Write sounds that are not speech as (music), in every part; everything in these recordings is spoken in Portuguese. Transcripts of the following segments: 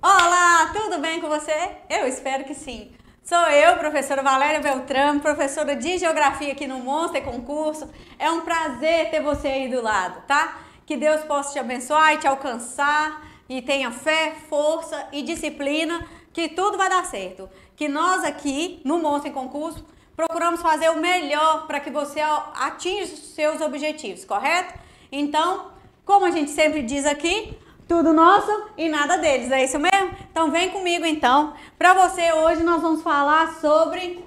Olá, tudo bem com você? Eu espero que sim. Sou eu, professora Valéria Beltrame, professora de Geografia aqui no Monster Concurso. É um prazer ter você aí do lado, tá? Que Deus possa te abençoar e te alcançar e tenha fé, força e disciplina que tudo vai dar certo. Que nós aqui no Monster Concurso procuramos fazer o melhor para que você atinja os seus objetivos, correto? Então, como a gente sempre diz aqui, tudo nosso e nada deles, é isso mesmo? Então vem comigo então. Para você hoje nós vamos falar sobre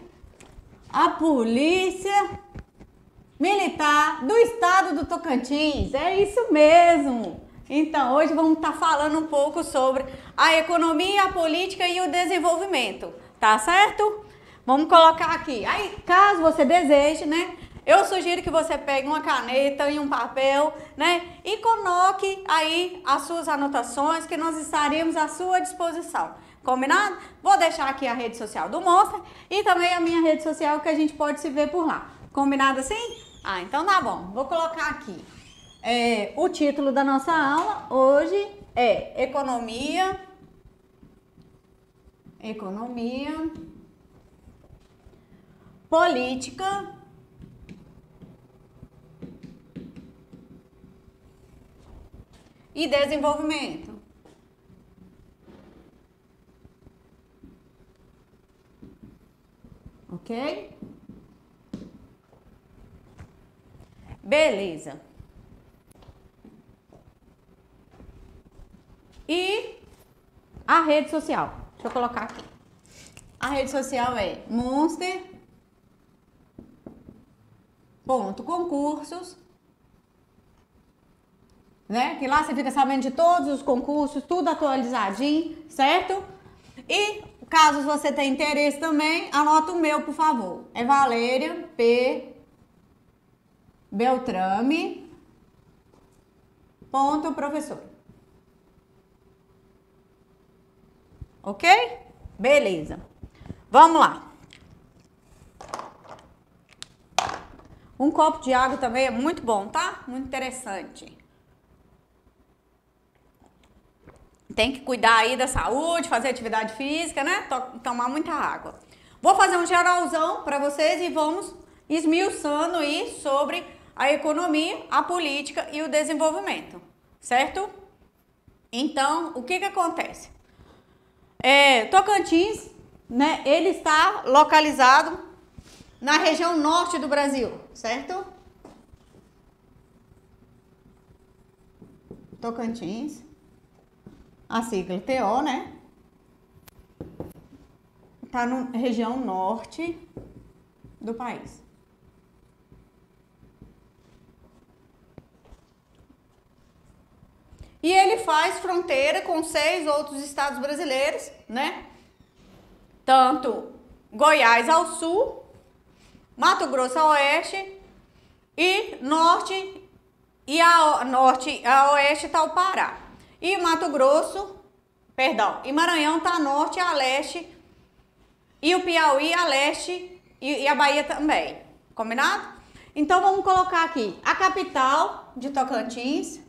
a polícia militar do estado do Tocantins. É isso mesmo. Então, hoje vamos estar tá falando um pouco sobre a economia, a política e o desenvolvimento, tá certo? Vamos colocar aqui. Aí, caso você deseje, né, eu sugiro que você pegue uma caneta e um papel, né? E coloque aí as suas anotações que nós estaremos à sua disposição. Combinado? Vou deixar aqui a rede social do Monster e também a minha rede social que a gente pode se ver por lá. Combinado assim? Ah, então tá bom. Vou colocar aqui. É, o título da nossa aula hoje é Economia. Economia. Política e desenvolvimento. Ok? Beleza. E a rede social. Deixa eu colocar aqui. A rede social é monster ponto concursos né? Que lá você fica sabendo de todos os concursos, tudo atualizadinho, certo? E caso você tenha interesse também, anota o meu, por favor. É Valéria P. Beltrame. Ponto professor. Ok? Beleza. Vamos lá. Um copo de água também é muito bom, tá? Muito interessante. Tem que cuidar aí da saúde, fazer atividade física, né? Tomar muita água. Vou fazer um geralzão para vocês e vamos esmiuçando aí sobre a economia, a política e o desenvolvimento, certo? Então, o que que acontece? É, Tocantins, né, ele está localizado na região norte do Brasil, certo? Tocantins a sigla TO, né? Está na região norte do país. E ele faz fronteira com seis outros estados brasileiros, né? Tanto Goiás ao sul, Mato Grosso ao oeste e norte e a norte a oeste está o Pará. E Mato Grosso, perdão, e Maranhão está a norte a leste. E o Piauí a leste e, e a Bahia também. Combinado? Então vamos colocar aqui a capital de Tocantins.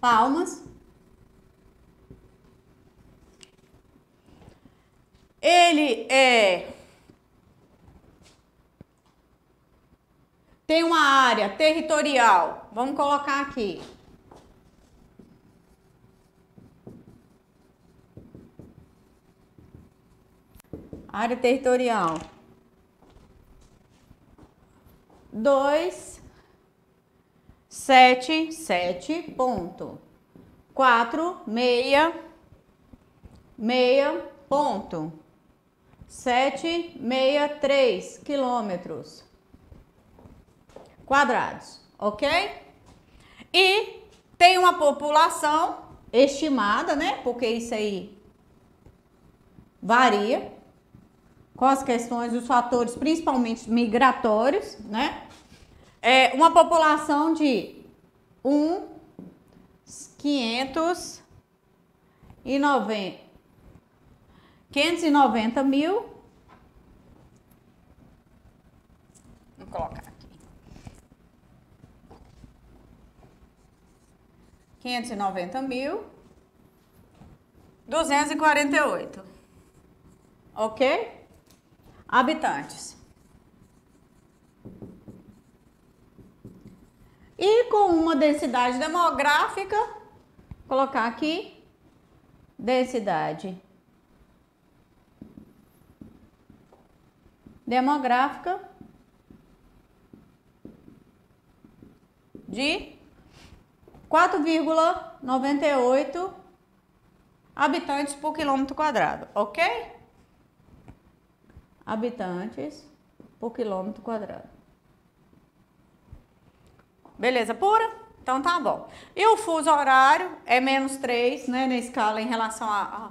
Palmas. Ele é Tem uma área territorial. Vamos colocar aqui. Área territorial. Dois, sete, sete ponto. Quatro, meia, meia ponto. Sete, meia, três quilômetros quadrados, ok? E tem uma população estimada, né? Porque isso aí varia com as questões dos fatores, principalmente migratórios, né? É uma população de 1, 590, 590 mil. Vou colocar. 590 mil 248. Ok? Habitantes. E com uma densidade demográfica, colocar aqui densidade demográfica de 4,98 habitantes por quilômetro quadrado, ok? Habitantes por quilômetro quadrado. Beleza pura? Então tá bom. E o fuso horário é menos 3, né, na escala em relação a, a,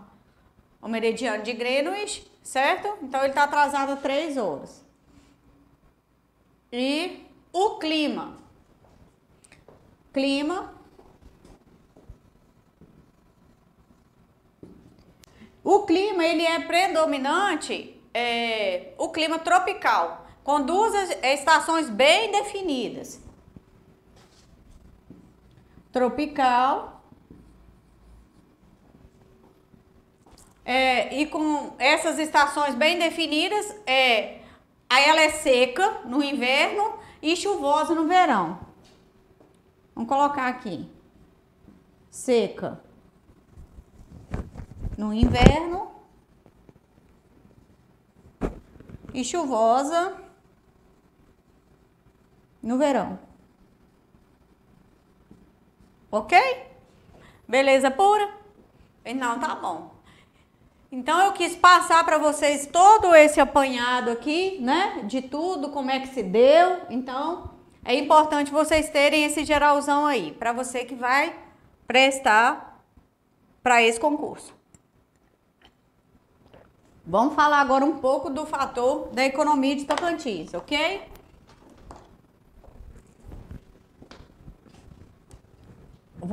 ao meridiano de Greenwich, certo? Então ele está atrasado 3 horas. E o clima. Clima O clima ele é predominante, é, o clima tropical, com duas estações bem definidas. Tropical é, e com essas estações bem definidas, é, aí ela é seca no inverno e chuvosa no verão. Vamos colocar aqui. Seca no inverno e chuvosa no verão. Ok? Beleza pura? Não, tá bom. Então eu quis passar para vocês todo esse apanhado aqui, né? De tudo, como é que se deu. Então é importante vocês terem esse geralzão aí, para você que vai prestar para esse concurso. Vamos falar agora um pouco do fator da economia de Tocantins, ok?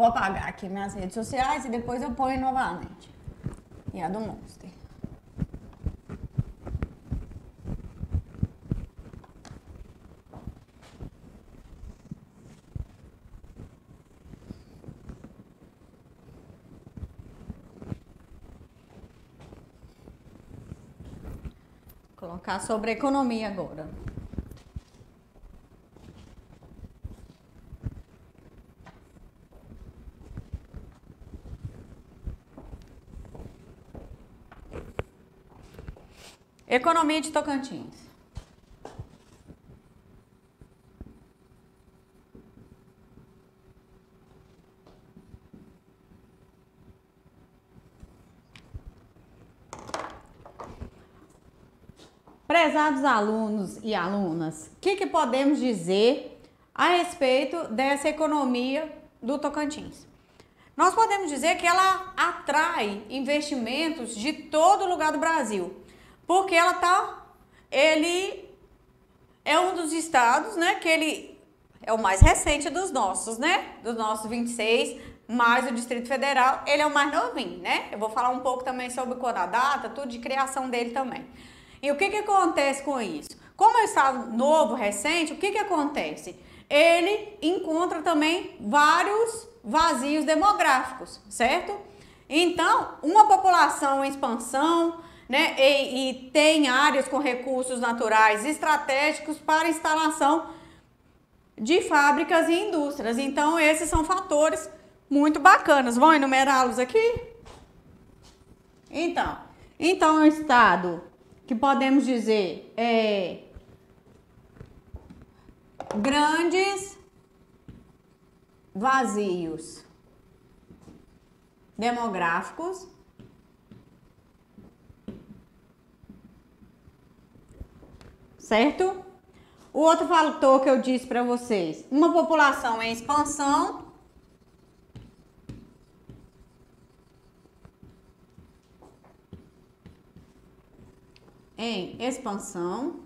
vou apagar aqui minhas redes sociais e depois eu ponho novamente. E a do Monster. Colocar sobre economia agora. Economia de Tocantins. Alunos e alunas, o que, que podemos dizer a respeito dessa economia do Tocantins? Nós podemos dizer que ela atrai investimentos de todo lugar do Brasil, porque ela tá, ele é um dos estados, né, que ele é o mais recente dos nossos, né, dos nossos 26, mais o Distrito Federal, ele é o mais novinho, né? Eu vou falar um pouco também sobre a data, tudo de criação dele também. E o que, que acontece com isso? Como é um estado novo, recente, o que, que acontece? Ele encontra também vários vazios demográficos, certo? Então, uma população em expansão, né, e, e tem áreas com recursos naturais estratégicos para instalação de fábricas e indústrias. Então, esses são fatores muito bacanas. Vão enumerá-los aqui? Então, então é um estado que podemos dizer é grandes vazios demográficos certo? O outro fator que eu disse para vocês, uma população em expansão em expansão,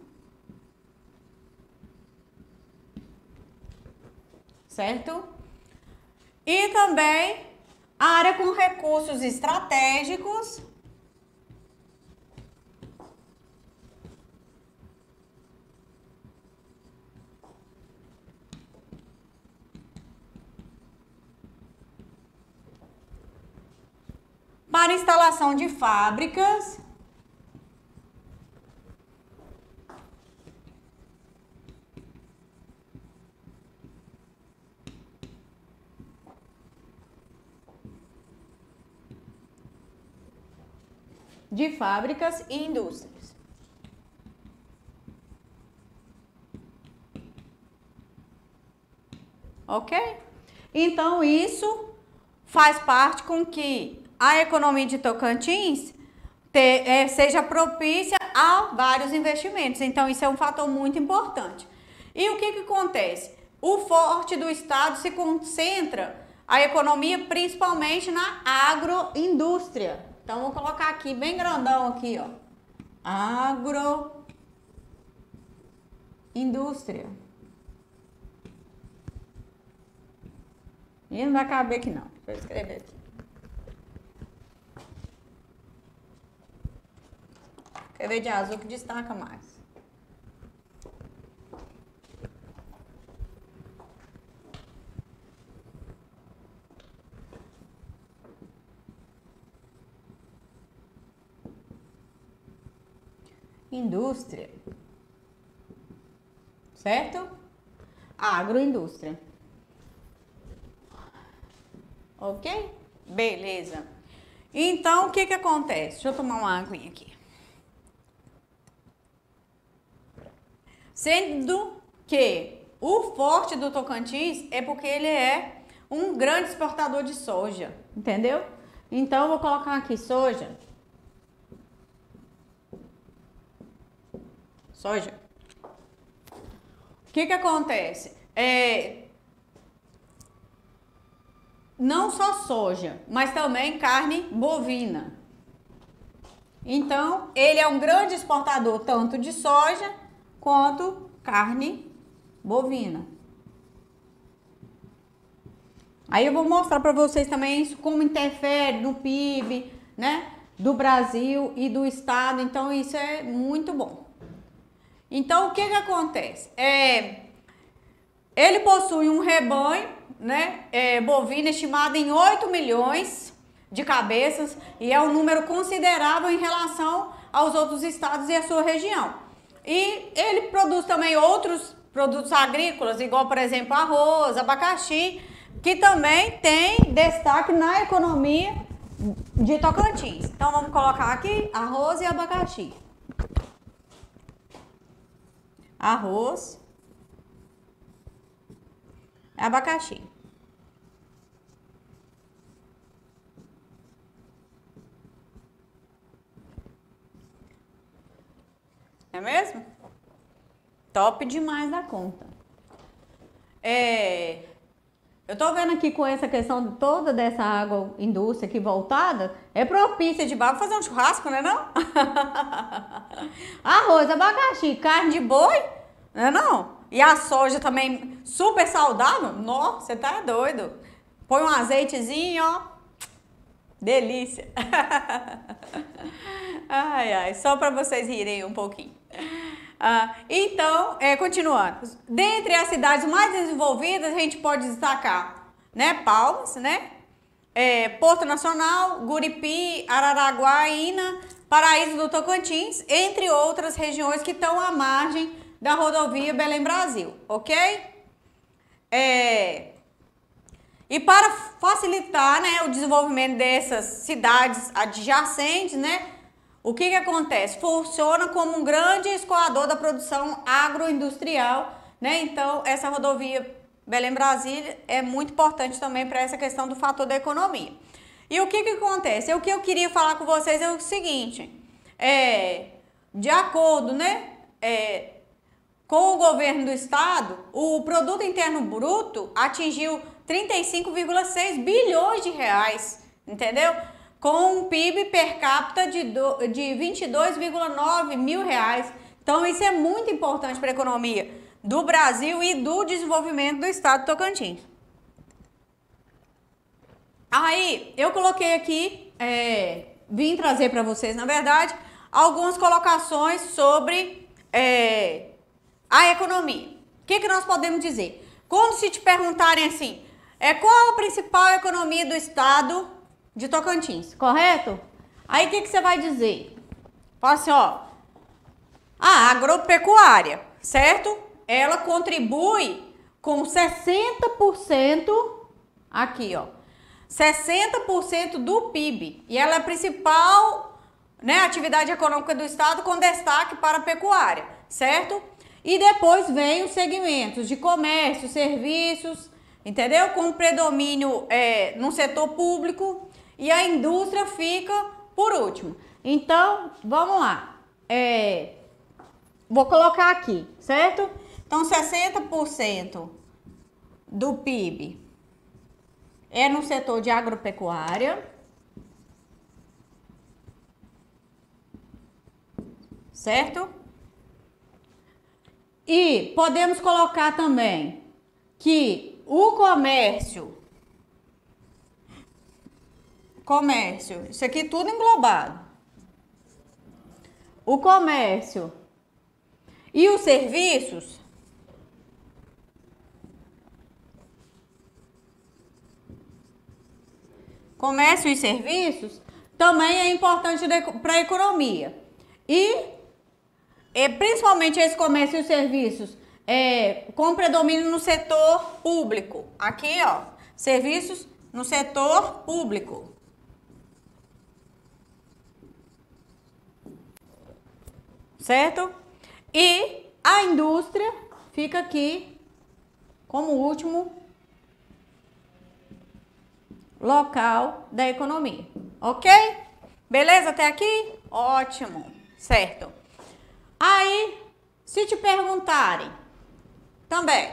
certo? E também área com recursos estratégicos. Para instalação de fábricas de fábricas e indústrias. Ok? Então, isso faz parte com que a economia de Tocantins te, é, seja propícia a vários investimentos. Então, isso é um fator muito importante. E o que, que acontece? O forte do Estado se concentra a economia principalmente na agroindústria. Então, vou colocar aqui bem grandão aqui, ó. Agro indústria. E não vai caber aqui não. Vou escrever aqui. Escrever de azul que destaca mais. Indústria. Certo? Agroindústria. Ok? Beleza. Então, o que que acontece? Deixa eu tomar uma aguinha aqui. Sendo que o forte do Tocantins é porque ele é um grande exportador de soja, entendeu? Então, eu vou colocar aqui soja. Soja. O que que acontece? É, não só soja, mas também carne bovina. Então, ele é um grande exportador tanto de soja quanto carne bovina. Aí eu vou mostrar para vocês também isso como interfere no PIB, né, do Brasil e do estado. Então isso é muito bom. Então, o que que acontece? É, ele possui um rebanho, né, é, bovino estimado em 8 milhões de cabeças e é um número considerável em relação aos outros estados e a sua região. E ele produz também outros produtos agrícolas, igual, por exemplo, arroz, abacaxi, que também tem destaque na economia de Tocantins. Então, vamos colocar aqui arroz e abacaxi arroz, abacaxi. É mesmo? Top demais da conta. É, eu tô vendo aqui com essa questão toda dessa água indústria aqui voltada, é propícia de barro fazer um churrasco, né não? (laughs) Arroz, abacaxi, carne de boi, né não? E a soja também super saudável, nossa, você tá doido. Põe um azeitezinho, ó, delícia. (laughs) ai, ai, só para vocês rirem um pouquinho. Ah, então, é, continuando. Dentre as cidades mais desenvolvidas, a gente pode destacar, né, Palmas, né, é, Porto Nacional, Guripi, Araraguá, Ina, Paraíso do Tocantins, entre outras regiões que estão à margem da rodovia Belém-Brasil, ok? É, e para facilitar né, o desenvolvimento dessas cidades adjacentes, né, o que, que acontece? Funciona como um grande escoador da produção agroindustrial, né? Então, essa rodovia Belém-Brasília é muito importante também para essa questão do fator da economia. E o que, que acontece? O que eu queria falar com vocês é o seguinte: é, de acordo né, é, com o governo do estado, o produto interno bruto atingiu 35,6 bilhões de reais, entendeu? com um PIB per capita de, de 22,9 mil reais. Então, isso é muito importante para a economia do Brasil e do desenvolvimento do estado Tocantins. Aí, eu coloquei aqui, é, vim trazer para vocês, na verdade, algumas colocações sobre é, a economia. O que, que nós podemos dizer? Quando se te perguntarem assim, é, qual a principal economia do estado de Tocantins, correto? Aí o que, que você vai dizer? Fala assim, ó, a agropecuária, certo? Ela contribui com 60% aqui, ó. 60% do PIB. E ela é a principal né, atividade econômica do Estado com destaque para a pecuária, certo? E depois vem os segmentos de comércio, serviços, entendeu? Com predomínio é, no setor público e a indústria fica por último. Então, vamos lá. É, vou colocar aqui, certo? Então, 60% do PIB é no setor de agropecuária. Certo? E podemos colocar também que o comércio comércio, isso aqui tudo englobado. O comércio e os serviços comércio e serviços também é importante para a economia. E é, principalmente esse comércio e serviços é, com predomínio no setor público. Aqui, ó, serviços no setor público. Certo? E a indústria fica aqui como último local da economia. Ok? Beleza até aqui? Ótimo. Certo. Aí, se te perguntarem também,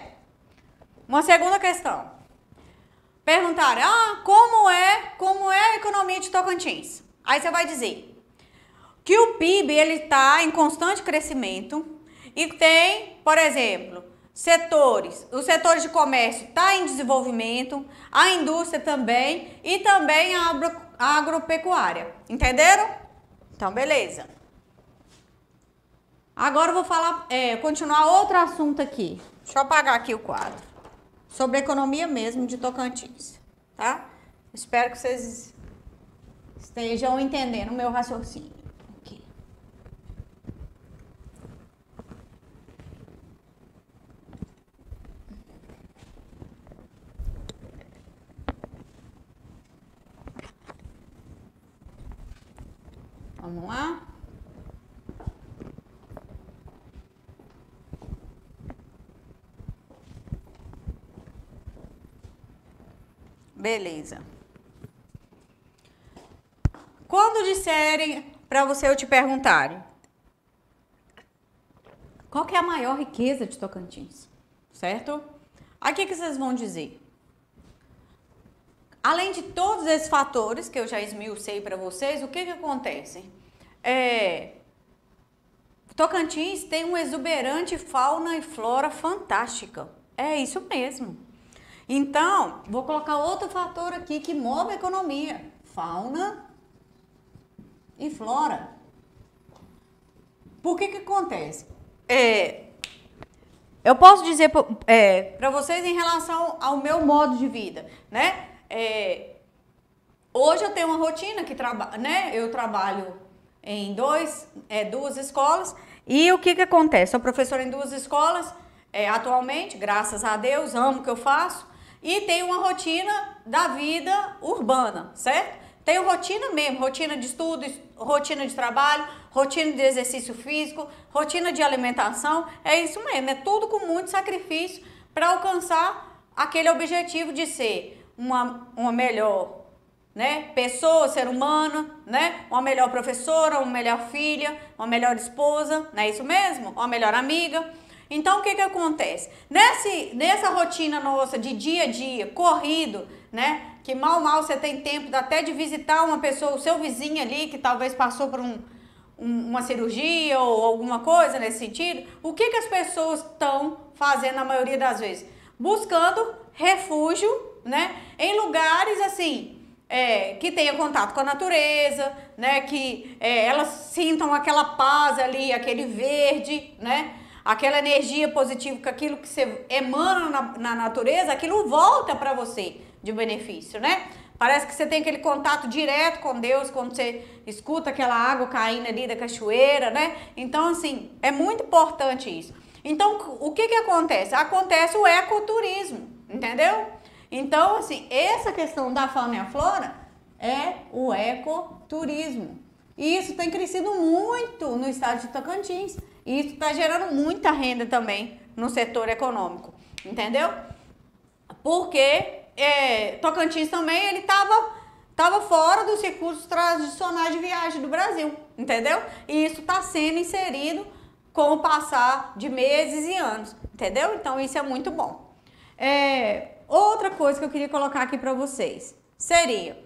uma segunda questão. Perguntarem, ah, como é, como é a economia de Tocantins? Aí você vai dizer que o PIB ele está em constante crescimento e tem, por exemplo, setores, os setores de comércio está em desenvolvimento, a indústria também e também a, agro, a agropecuária. Entenderam? Então, beleza. Agora eu vou falar, é, continuar outro assunto aqui. Deixa eu apagar aqui o quadro. Sobre economia mesmo de Tocantins, tá? Espero que vocês estejam entendendo o meu raciocínio. Vamos lá? Beleza. Quando disserem para você eu te perguntarem qual que é a maior riqueza de Tocantins, certo? Aqui que vocês vão dizer. Além de todos esses fatores que eu já esmiucei para vocês, o que que acontece? É, Tocantins tem uma exuberante fauna e flora fantástica. É isso mesmo. Então, vou colocar outro fator aqui que move a economia: fauna e flora. Por que que acontece? É, eu posso dizer é, para vocês em relação ao meu modo de vida, né? É, hoje eu tenho uma rotina que trabalha, né? Eu trabalho em dois, é, duas escolas. E o que, que acontece? Sou professora em duas escolas é, atualmente, graças a Deus, amo o que eu faço. E tenho uma rotina da vida urbana, certo? Tenho rotina mesmo, rotina de estudo, rotina de trabalho, rotina de exercício físico, rotina de alimentação. É isso mesmo, é tudo com muito sacrifício para alcançar aquele objetivo de ser uma, uma melhor né? Pessoa, ser humano, né? Uma melhor professora, uma melhor filha, uma melhor esposa, não é isso mesmo? Uma melhor amiga. Então, o que que acontece? Nesse, nessa rotina nossa de dia a dia, corrido, né? Que mal, mal você tem tempo até de visitar uma pessoa, o seu vizinho ali, que talvez passou por um, um, uma cirurgia ou alguma coisa nesse sentido. O que que as pessoas estão fazendo na maioria das vezes? Buscando refúgio, né? Em lugares assim, é, que tenha contato com a natureza, né? Que é, elas sintam aquela paz ali, aquele verde, né? Aquela energia positiva, aquilo que você emana na, na natureza, aquilo volta para você de benefício, né? Parece que você tem aquele contato direto com Deus quando você escuta aquela água caindo ali da cachoeira, né? Então, assim, é muito importante isso. Então, o que que acontece? Acontece o ecoturismo, entendeu? Então, assim, essa questão da fauna e a flora é o ecoturismo. E isso tem crescido muito no estado de Tocantins. E isso está gerando muita renda também no setor econômico, entendeu? Porque é, Tocantins também ele estava tava fora dos recursos tradicionais de viagem do Brasil, entendeu? E isso está sendo inserido com o passar de meses e anos, entendeu? Então isso é muito bom. É, outra coisa que eu queria colocar aqui para vocês seria,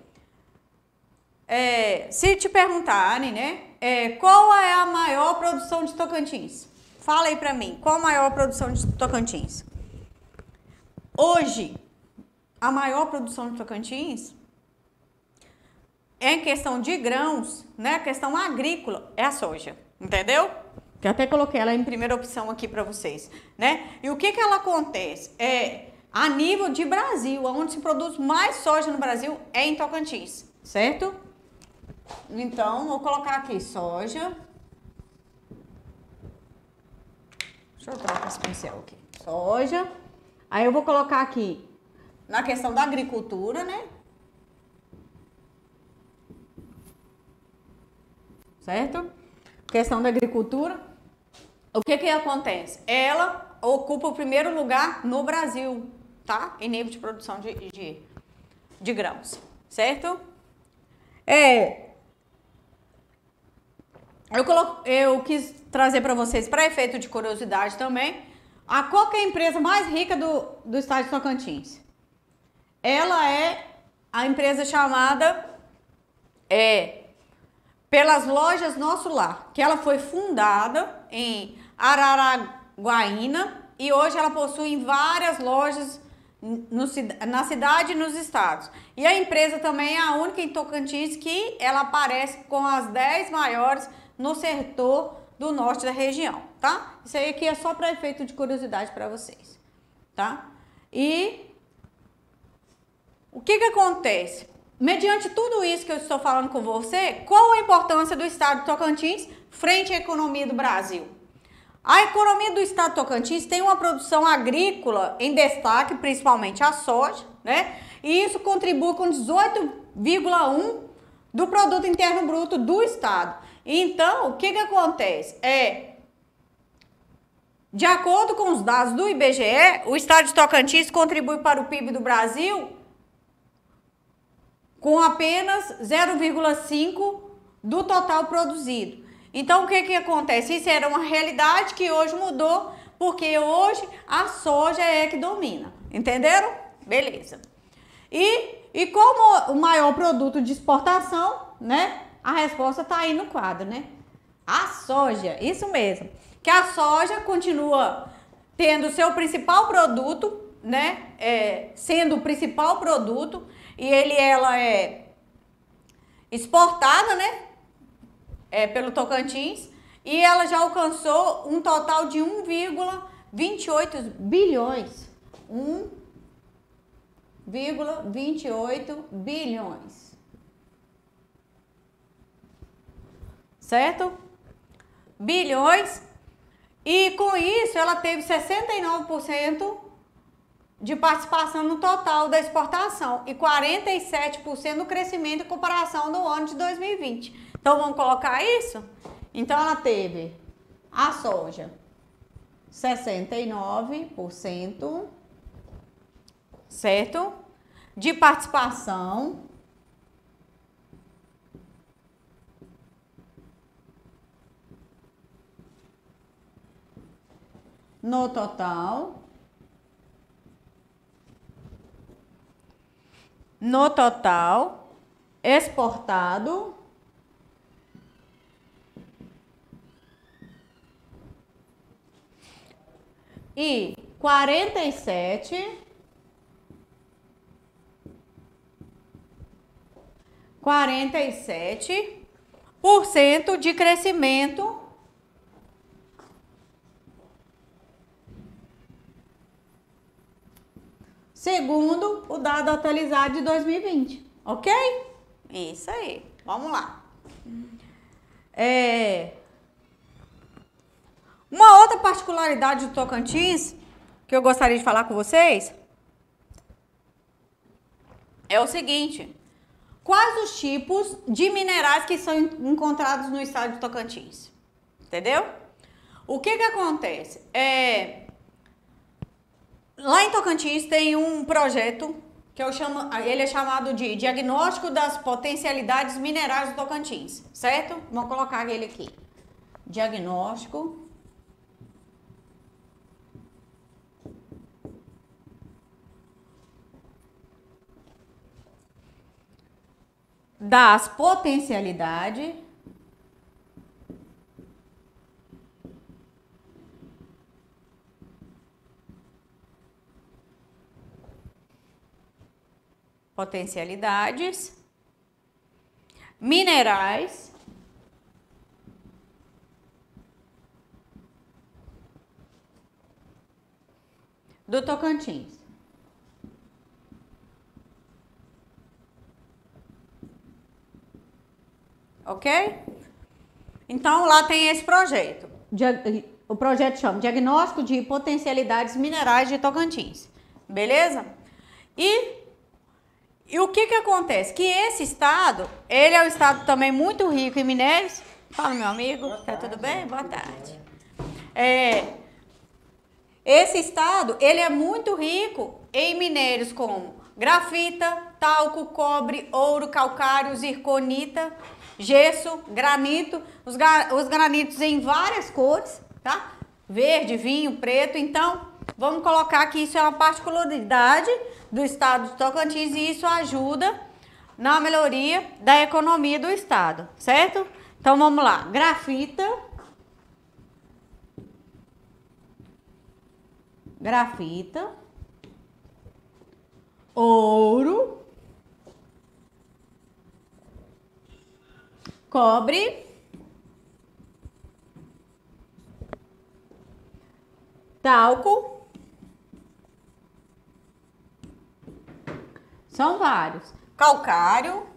é, se te perguntarem, né, é, qual é a maior produção de Tocantins? Fala aí para mim, qual a maior produção de Tocantins? Hoje, a maior produção de Tocantins é em questão de grãos, né? Questão agrícola é a soja, entendeu? Que até coloquei ela em primeira opção aqui para vocês, né? E o que que ela acontece? É a nível de Brasil, onde se produz mais soja no Brasil é em Tocantins, certo? Então, vou colocar aqui soja. Deixa eu trocar esse pincel aqui. Soja. Aí eu vou colocar aqui na questão da agricultura, né? Certo? Questão da agricultura. O que que acontece? Ela ocupa o primeiro lugar no Brasil, tá? Em nível de produção de, de, de grãos, certo? É, eu, colo... eu quis trazer para vocês, para efeito de curiosidade também, a qual é a empresa mais rica do, do estado de Tocantins? Ela é a empresa chamada é, pelas lojas Nosso Lar, que ela foi fundada em Araraguaína e hoje ela possui várias lojas no, na cidade e nos estados. E a empresa também é a única em Tocantins que ela aparece com as 10 maiores no setor do norte da região, tá? Isso aí aqui é só para efeito de curiosidade para vocês, tá? E o que que acontece? Mediante tudo isso que eu estou falando com você, qual a importância do estado de Tocantins frente à economia do Brasil? A economia do estado Tocantins tem uma produção agrícola em destaque, principalmente a soja, né? E isso contribui com 18,1 do produto interno bruto do estado. Então, o que, que acontece? É, de acordo com os dados do IBGE, o estado de Tocantins contribui para o PIB do Brasil com apenas 0,5 do total produzido. Então, o que, que acontece? Isso era uma realidade que hoje mudou, porque hoje a soja é que domina. Entenderam? Beleza. E, e como o maior produto de exportação, né? Resposta está aí no quadro, né? A soja, isso mesmo. Que a soja continua tendo seu principal produto, né? É, sendo o principal produto e ele ela é exportada, né? É, pelo Tocantins e ela já alcançou um total de 1,28 bilhões. 1,28 bilhões. Certo? Bilhões. E com isso ela teve 69% de participação no total da exportação e 47% no crescimento em comparação do ano de 2020. Então vamos colocar isso? Então ela teve a soja 69%, certo? De participação no total. No total exportado e quarenta e sete quarenta e sete por cento de crescimento segundo o dado atualizado de 2020. Ok? Isso aí. Vamos lá. É... Uma outra particularidade do Tocantins que eu gostaria de falar com vocês é o seguinte: quais os tipos de minerais que são encontrados no estado de Tocantins? Entendeu? O que que acontece? É, lá em Tocantins tem um projeto que eu chamo, ele é chamado de Diagnóstico das Potencialidades Minerais do Tocantins, certo? Vamos colocar ele aqui. Diagnóstico das potencialidades potencialidades minerais do Tocantins. ok? Então lá tem esse projeto. O projeto chama Diagnóstico de Potencialidades Minerais de Tocantins. Beleza? E, e o que que acontece? Que esse estado, ele é um estado também muito rico em minérios. Fala, meu amigo, tá tudo bem? Boa tarde. É, esse estado, ele é muito rico em minérios como grafita, talco, cobre, ouro, calcário, zirconita, gesso, granito, os, os granitos em várias cores, tá? Verde, vinho, preto. Então, vamos colocar que isso é uma particularidade do estado de Tocantins e isso ajuda na melhoria da economia do estado, certo? Então, vamos lá. Grafita. Grafita. Ouro. cobre, talco, são vários, calcário,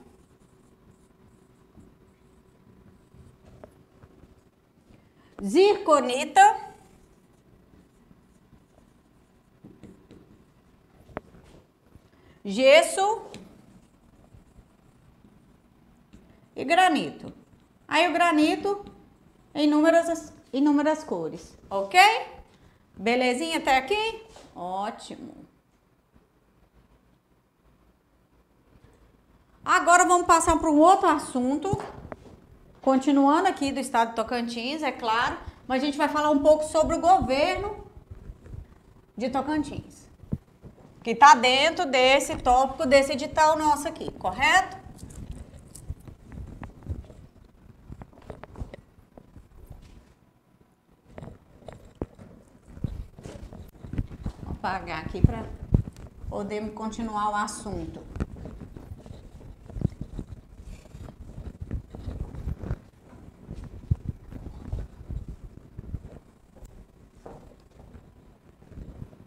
zirconita, gesso, e granito. Aí o granito em inúmeras, inúmeras cores, ok? Belezinha até aqui? Ótimo. Agora vamos passar para um outro assunto. Continuando aqui do estado de Tocantins, é claro, mas a gente vai falar um pouco sobre o governo de Tocantins. Que está dentro desse tópico desse edital nosso aqui, correto? apagar aqui para podermos continuar o assunto.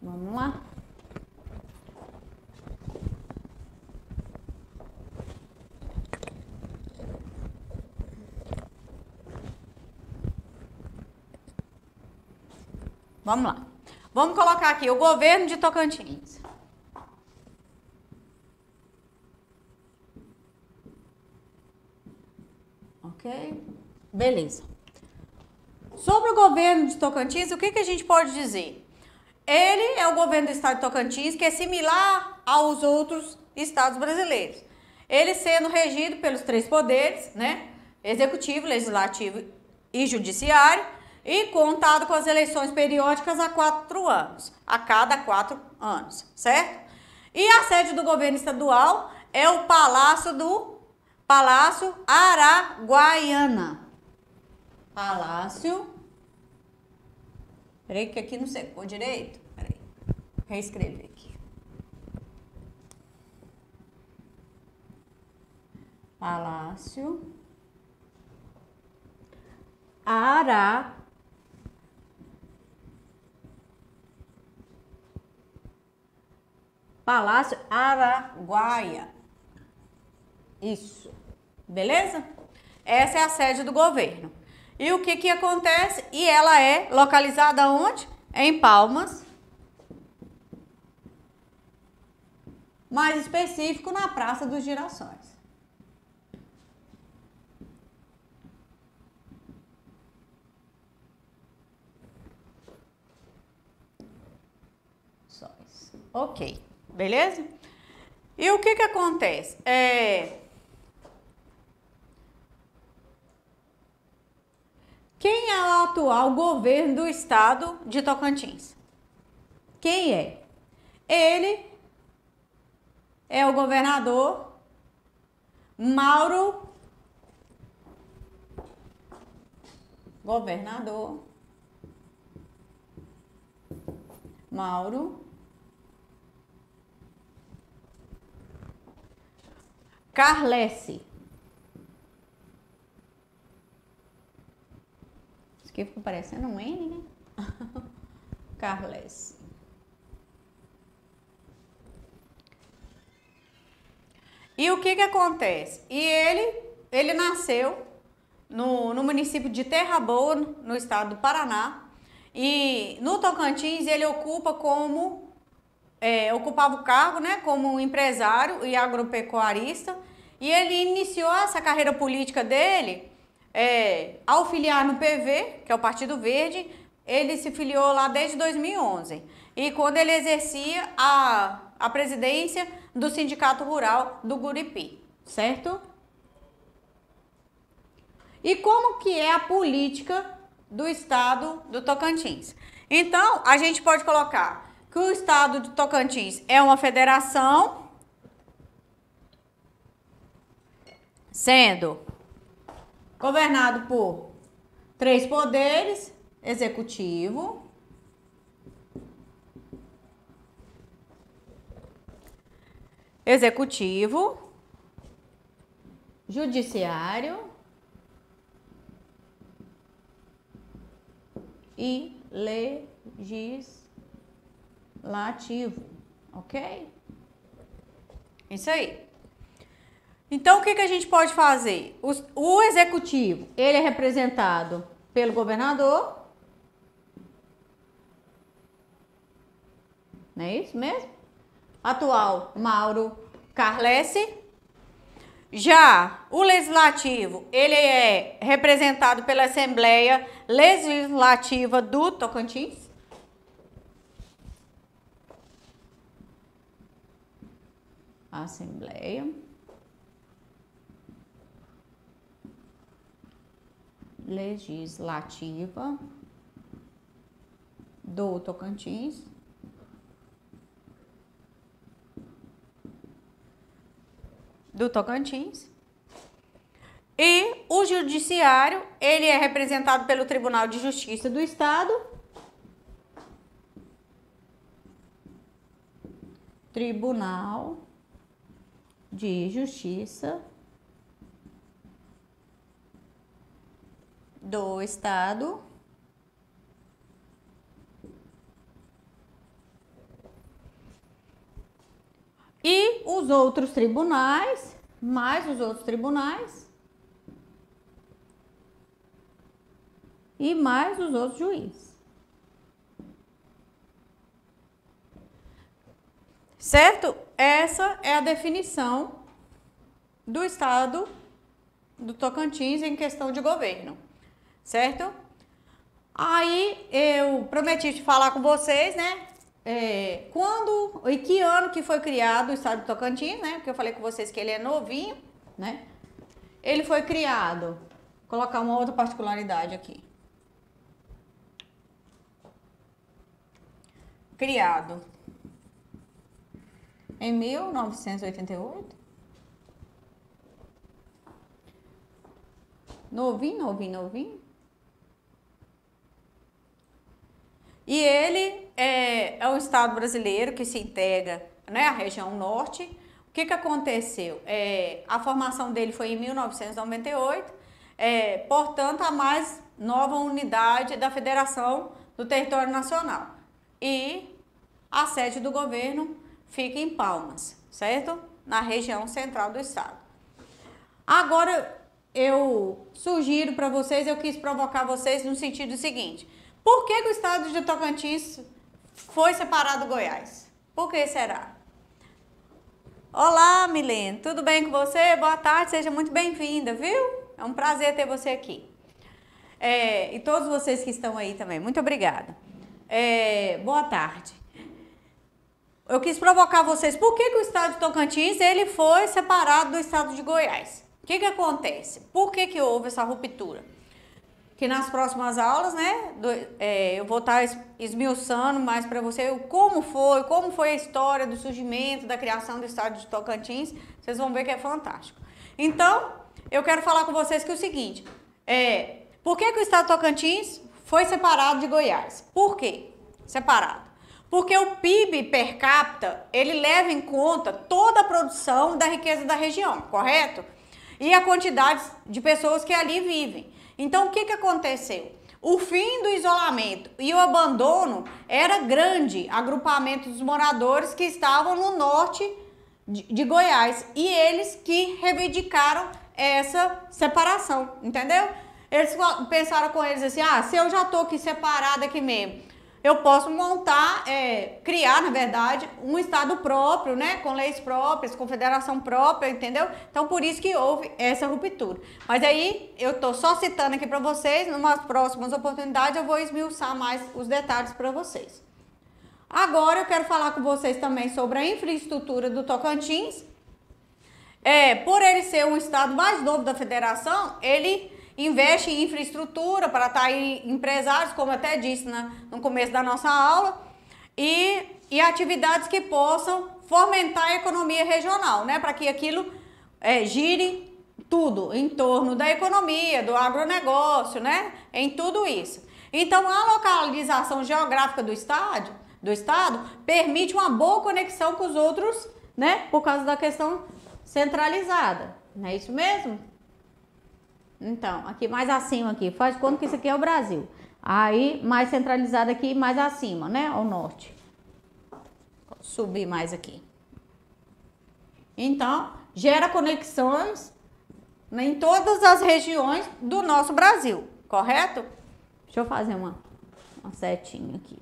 Vamos lá. Vamos lá. Vamos colocar aqui o governo de Tocantins. Ok? Beleza. Sobre o governo de Tocantins, o que, que a gente pode dizer? Ele é o governo do estado de Tocantins, que é similar aos outros estados brasileiros. Ele sendo regido pelos três poderes, né? Executivo, legislativo e judiciário e contado com as eleições periódicas a quatro anos, a cada quatro anos, certo? E a sede do governo estadual é o Palácio do Palácio Araguaiana. Palácio. Peraí, que aqui não secou direito. Peraí. Reescrever aqui. Palácio Araguaiana. Palácio Araguaia. Isso. Beleza? Essa é a sede do governo. E o que que acontece? E ela é localizada onde? Em Palmas. Mais específico na Praça dos Girassóis. Ok, beleza? E o que que acontece? É... Quem é o atual governo do estado de Tocantins? Quem é? Ele é o governador Mauro governador Mauro Carlesse. Isso aqui ficou parecendo um N, né? (laughs) Carlesse. E o que que acontece? E ele, ele nasceu no, no município de Terra Boa, no estado do Paraná. E no Tocantins ele ocupa como é, ocupava o cargo né, como empresário e agropecuarista e ele iniciou essa carreira política dele é, ao filiar no PV, que é o Partido Verde, ele se filiou lá desde 2011 e quando ele exercia a, a presidência do Sindicato Rural do Guripi, certo? E como que é a política do estado do Tocantins? Então, a gente pode colocar que o estado de Tocantins é uma federação, sendo governado por três poderes: executivo, executivo, judiciário e legislativo lativo, ok? Isso aí. Então, o que, que a gente pode fazer? O, o executivo, ele é representado pelo governador. Não é isso mesmo? Atual, Mauro Carlesse. Já o legislativo, ele é representado pela Assembleia Legislativa do Tocantins. Assembleia. Legislativa do Tocantins. Do Tocantins. E o judiciário, ele é representado pelo Tribunal de Justiça do Estado. Tribunal de Justiça do Estado. E os outros tribunais, mais os outros tribunais, e mais os outros juízes. Certo? Essa é a definição do Estado do Tocantins em questão de governo, certo? Aí eu prometi de falar com vocês, né? É, quando e que ano que foi criado o Estado do Tocantins, né? Porque eu falei com vocês que ele é novinho, né? Ele foi criado. Vou colocar uma outra particularidade aqui. Criado em 1988. Novinho, novinho, novinho. E ele é, é um estado brasileiro que se integra né, à região norte. O que, que aconteceu? É, a formação dele foi em 1998, é, portanto, a mais nova unidade da Federação do Território Nacional. E a sede do governo fica em Palmas, certo? Na região central do estado. Agora eu sugiro para vocês, eu quis provocar vocês no sentido seguinte: por que, que o estado de Tocantins foi separado do Goiás? Por que será? Olá, Milene, tudo bem com você? Boa tarde, seja muito bem-vinda, viu? É um prazer ter você aqui. É, e todos vocês que estão aí também, muito obrigada. É, boa tarde. Eu quis provocar vocês, por que, que o estado de Tocantins ele foi separado do estado de Goiás? O que, que acontece? Por que, que houve essa ruptura? Que nas próximas aulas, né, do, é, eu vou estar esmiuçando mais para você como foi, como foi a história do surgimento, da criação do estado de Tocantins. Vocês vão ver que é fantástico. Então, eu quero falar com vocês que é o seguinte: é, por que, que o estado de Tocantins foi separado de Goiás? Por quê? Separado. Porque o PIB per capita, ele leva em conta toda a produção da riqueza da região, correto? e a quantidade de pessoas que ali vivem. Então, o que, que aconteceu? O fim do isolamento e o abandono era grande agrupamento dos moradores que estavam no norte de, Goiás e eles que reivindicaram essa separação, entendeu? Eles pensaram com eles assim: ah, se eu já tô aqui separado aqui mesmo, eu posso montar, é, criar, na verdade, um estado próprio, né, com leis próprias, com federação própria, entendeu? Então, por isso que houve essa ruptura. Mas aí, eu tô só citando aqui para vocês, numas próximas oportunidades eu vou esmiuçar mais os detalhes para vocês. Agora eu quero falar com vocês também sobre a infraestrutura do Tocantins. É, por ele ser um estado mais novo da federação, ele investe em infraestrutura para tá aí empresários, como até disse na, no começo da nossa aula, e, e atividades que possam fomentar a economia regional, né? Para que aquilo é, gire tudo em torno da economia, do agronegócio, né? Em tudo isso. Então, a localização geográfica do estado, do estado permite uma boa conexão com os outros, né? Por causa da questão centralizada. Não é isso mesmo? Então, aqui mais acima aqui, faz conta que isso aqui é o Brasil. Aí, mais centralizado aqui, mais acima, né? Ao norte. Subir mais aqui. Então, gera conexões em todas as regiões do nosso Brasil, correto? Deixa eu fazer uma, uma setinha aqui.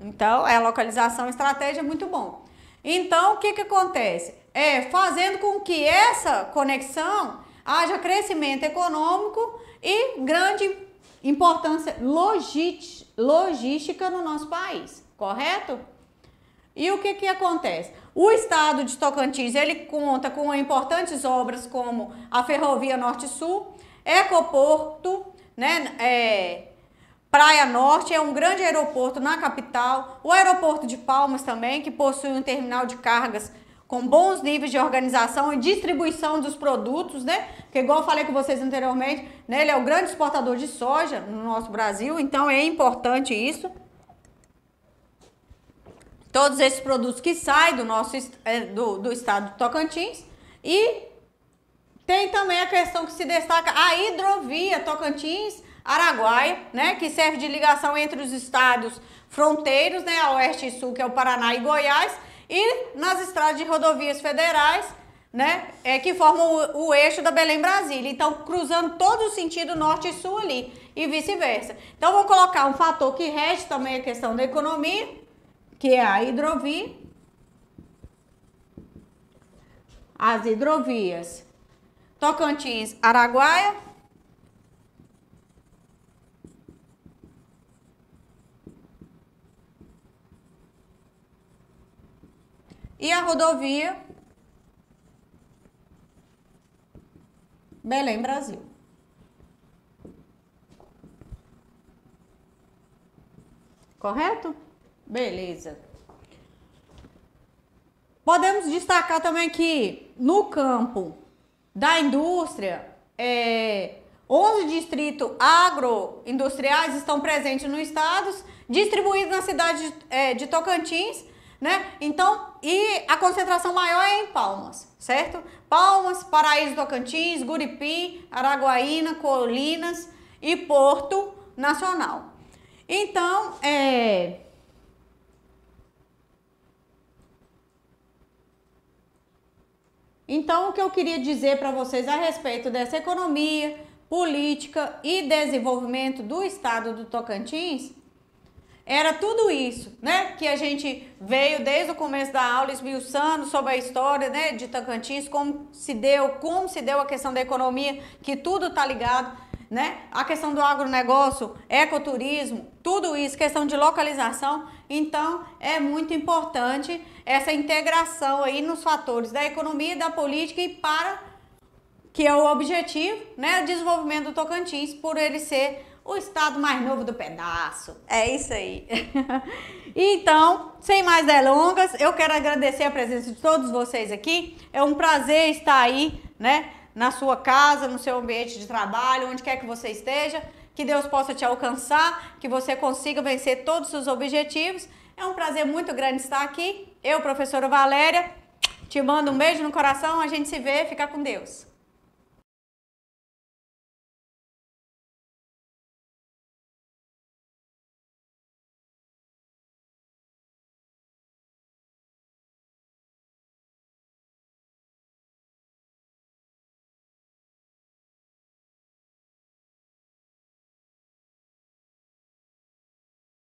Então, é localização estratégia muito bom. Então, o que que acontece? É, fazendo com que essa conexão haja crescimento econômico e grande importância logística no nosso país, correto? E o que, que acontece? O estado de Tocantins ele conta com importantes obras como a Ferrovia Norte-Sul, Ecoporto, né, é, Praia Norte é um grande aeroporto na capital, o aeroporto de Palmas também, que possui um terminal de cargas com bons níveis de organização e distribuição dos produtos, né? Porque igual eu falei com vocês anteriormente, né, ele é o grande exportador de soja no nosso Brasil, então é importante isso. Todos esses produtos que saem do nosso é, do, do estado de Tocantins e tem também a questão que se destaca a hidrovia Tocantins Araguaia, né, que serve de ligação entre os estados fronteiros, né, a oeste e sul, que é o Paraná e Goiás, e nas estradas de rodovias federais, né, é, que formam o, o eixo da Belém-Brasília. Então, cruzando todo o sentido norte e sul ali e vice-versa. Então, vou colocar um fator que rege também a questão da economia, que é a hidrovia. As hidrovias Tocantins, E a rodovia Belém, Brasil. Correto? Beleza. Podemos destacar também que no campo da indústria, é, 11 distritos agroindustriais estão presentes no estado, distribuídos na cidade de, é, de Tocantins né? Então, e a concentração maior é em Palmas, certo? Palmas, Paraíso Tocantins, Guripi, Araguaína, Colinas e Porto Nacional. Então, é... Então, o que eu queria dizer para vocês a respeito dessa economia, política e desenvolvimento do estado do Tocantins era tudo isso, né? Que a gente veio desde o começo da aula esmiuçando sobre a história, né, de Tocantins, como se deu, como se deu a questão da economia, que tudo está ligado, né? A questão do agronegócio, ecoturismo, tudo isso, questão de localização. Então, é muito importante essa integração aí nos fatores da economia da política e para que é o objetivo, né, o desenvolvimento do Tocantins, por ele ser o estado mais novo do pedaço. É isso aí. (laughs) então, sem mais delongas, eu quero agradecer a presença de todos vocês aqui. É um prazer estar aí, né, na sua casa, no seu ambiente de trabalho, onde quer que você esteja. Que Deus possa te alcançar, que você consiga vencer todos os seus objetivos. É um prazer muito grande estar aqui. Eu, professora Valéria, te mando um beijo no coração. A gente se vê. Fica com Deus.